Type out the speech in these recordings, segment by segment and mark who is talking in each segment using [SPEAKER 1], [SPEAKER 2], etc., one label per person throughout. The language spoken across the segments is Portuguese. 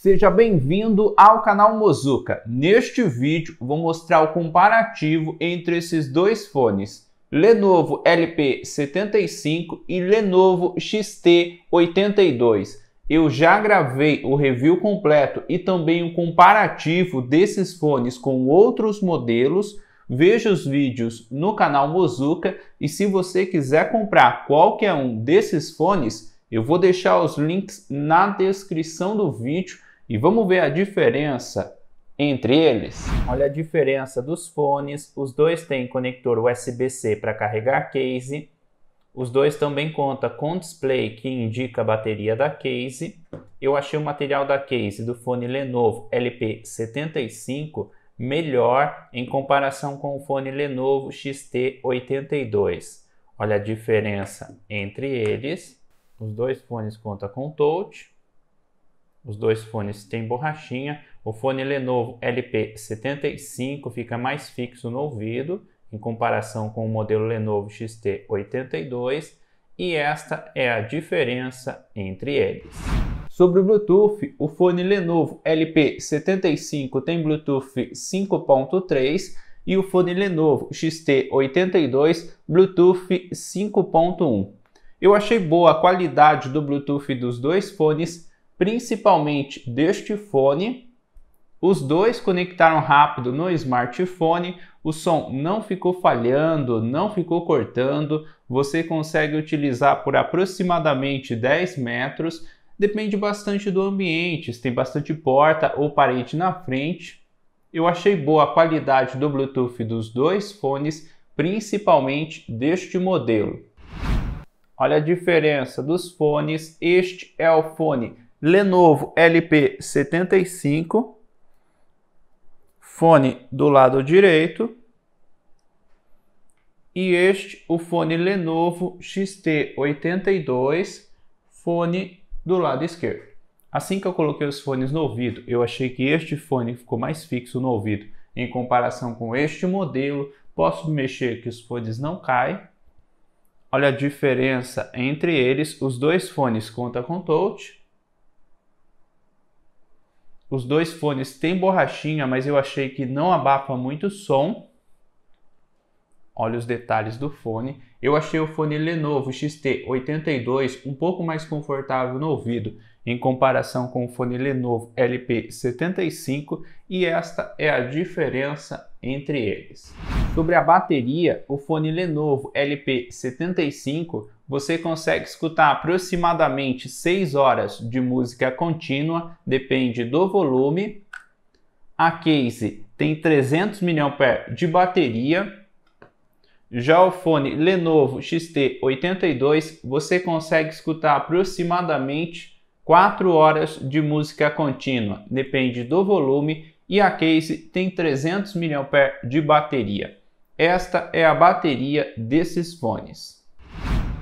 [SPEAKER 1] Seja bem-vindo ao canal Mozuka. Neste vídeo vou mostrar o comparativo entre esses dois fones, Lenovo LP75 e Lenovo XT82. Eu já gravei o review completo e também o comparativo desses fones com outros modelos. Veja os vídeos no canal Mozuka e se você quiser comprar qualquer um desses fones, eu vou deixar os links na descrição do vídeo e vamos ver a diferença entre eles. Olha a diferença dos fones. Os dois têm conector USB-C para carregar case. Os dois também contam com display que indica a bateria da case. Eu achei o material da case do fone Lenovo LP75 melhor em comparação com o fone Lenovo XT82. Olha a diferença entre eles. Os dois fones contam com touch. Os dois fones têm borrachinha. O fone Lenovo LP75 fica mais fixo no ouvido em comparação com o modelo Lenovo XT82 e esta é a diferença entre eles. Sobre o Bluetooth, o fone Lenovo LP75 tem Bluetooth 5.3 e o fone Lenovo XT82 Bluetooth 5.1. Eu achei boa a qualidade do Bluetooth dos dois fones principalmente deste fone. Os dois conectaram rápido no smartphone, o som não ficou falhando, não ficou cortando, você consegue utilizar por aproximadamente 10 metros, depende bastante do ambiente, se tem bastante porta ou parede na frente. Eu achei boa a qualidade do Bluetooth dos dois fones, principalmente deste modelo. Olha a diferença dos fones, este é o fone Lenovo LP75, fone do lado direito, e este o fone Lenovo XT82, fone do lado esquerdo. Assim que eu coloquei os fones no ouvido, eu achei que este fone ficou mais fixo no ouvido em comparação com este modelo. Posso mexer que os fones não caem. Olha a diferença entre eles. Os dois fones contam com touch os dois fones têm borrachinha, mas eu achei que não abafa muito o som. Olha os detalhes do fone. Eu achei o fone Lenovo XT82 um pouco mais confortável no ouvido em comparação com o fone Lenovo LP75 e esta é a diferença entre eles. Sobre a bateria, o fone Lenovo LP75 você consegue escutar aproximadamente 6 horas de música contínua, depende do volume. A case tem 300 mAh de bateria. Já o fone Lenovo XT82 você consegue escutar aproximadamente 4 horas de música contínua, depende do volume e a case tem 300 mAh de bateria. Esta é a bateria desses fones.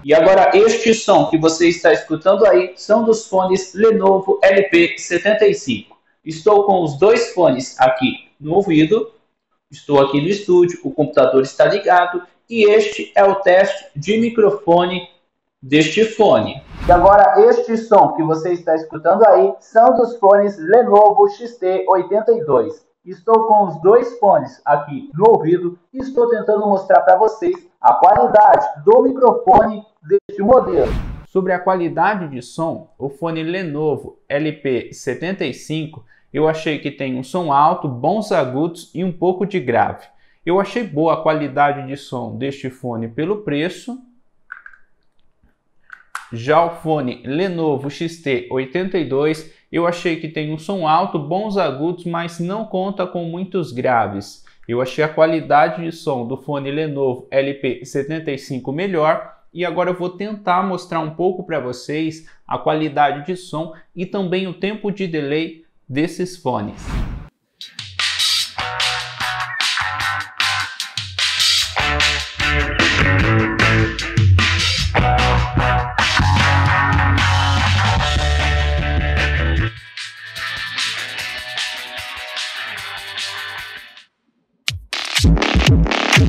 [SPEAKER 2] E agora, este som que você está escutando aí são dos fones Lenovo LP75. Estou com os dois fones aqui no ouvido, estou aqui no estúdio, o computador está ligado e este é o teste de microfone deste fone. E agora, este som que você está escutando aí são dos fones Lenovo XT82. Estou com os dois fones aqui no ouvido e estou tentando mostrar para vocês a qualidade do microfone deste modelo.
[SPEAKER 1] Sobre a qualidade de som, o fone Lenovo LP75 eu achei que tem um som alto, bons agudos e um pouco de grave. Eu achei boa a qualidade de som deste fone pelo preço. Já o fone Lenovo XT82 eu achei que tem um som alto, bons agudos, mas não conta com muitos graves. Eu achei a qualidade de som do fone Lenovo LP75 melhor e agora eu vou tentar mostrar um pouco para vocês a qualidade de som e também o tempo de delay desses fones.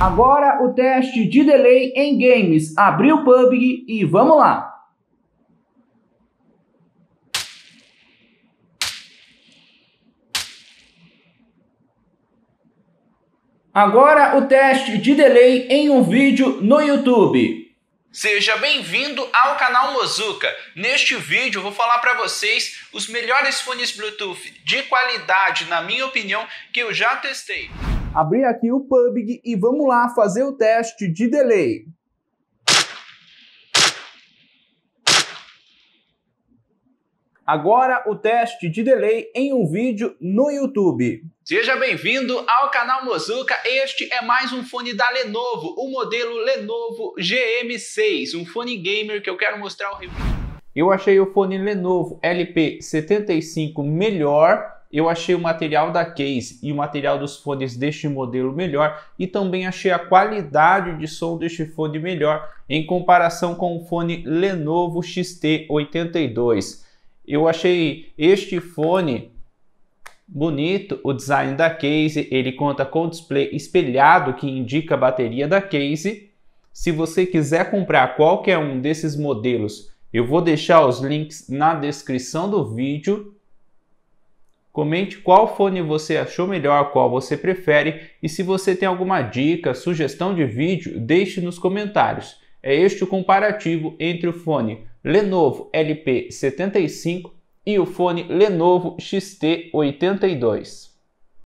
[SPEAKER 1] Agora o teste de delay em games. Abriu o PUBG e vamos lá. Agora o teste de delay em um vídeo no YouTube. Seja bem-vindo ao canal Mozuka. Neste vídeo vou falar para vocês os melhores fones Bluetooth de qualidade, na minha opinião, que eu já testei. Abri aqui o PUBG e vamos lá fazer o teste de delay. Agora o teste de delay em um vídeo no YouTube. Seja bem-vindo ao canal Mozuka. Este é mais um fone da Lenovo, o modelo Lenovo GM6, um fone gamer que eu quero mostrar o review. Eu achei o fone Lenovo LP75 melhor eu achei o material da case e o material dos fones deste modelo melhor e também achei a qualidade de som deste fone melhor em comparação com o fone Lenovo XT82. Eu achei este fone bonito, o design da case, ele conta com display espelhado que indica a bateria da case. Se você quiser comprar qualquer um desses modelos, eu vou deixar os links na descrição do vídeo. Comente qual fone você achou melhor, qual você prefere e se você tem alguma dica, sugestão de vídeo, deixe nos comentários. É este o comparativo entre o fone Lenovo LP75 e o fone Lenovo XT82.